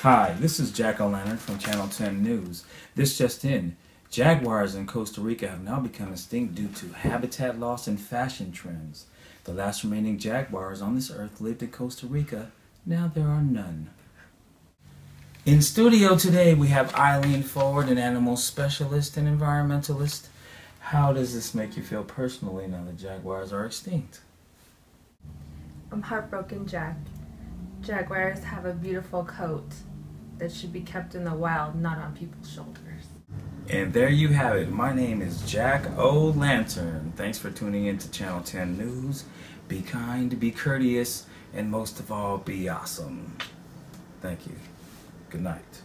Hi, this is Jack O'Lantern from Channel 10 News. This just in. Jaguars in Costa Rica have now become extinct due to habitat loss and fashion trends. The last remaining jaguars on this earth lived in Costa Rica. Now there are none. In studio today we have Eileen Ford, an animal specialist and environmentalist. How does this make you feel personally now that jaguars are extinct? I'm heartbroken, Jack. Jaguars have a beautiful coat that should be kept in the wild, not on people's shoulders. And there you have it. My name is Jack O. Lantern. Thanks for tuning in to Channel 10 News. Be kind, be courteous, and most of all, be awesome. Thank you. Good night.